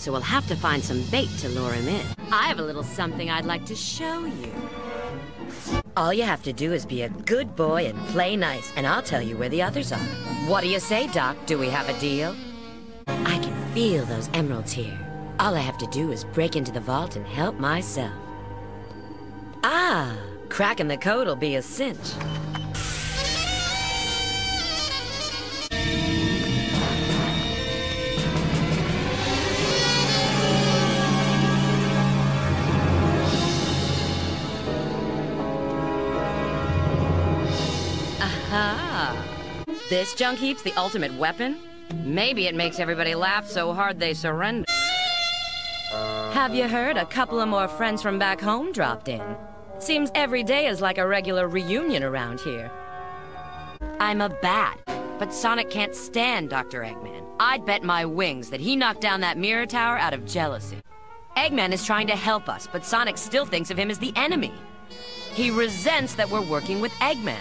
so we'll have to find some bait to lure him in. I have a little something I'd like to show you. All you have to do is be a good boy and play nice, and I'll tell you where the others are. What do you say, Doc? Do we have a deal? I can feel those emeralds here. All I have to do is break into the vault and help myself. Ah, cracking the code'll be a cinch. Aha! This junk heap's the ultimate weapon? Maybe it makes everybody laugh so hard they surrender. Have you heard a couple of more friends from back home dropped in? Seems every day is like a regular reunion around here. I'm a bat, but Sonic can't stand Dr. Eggman. I'd bet my wings that he knocked down that mirror tower out of jealousy. Eggman is trying to help us, but Sonic still thinks of him as the enemy. He resents that we're working with Eggman.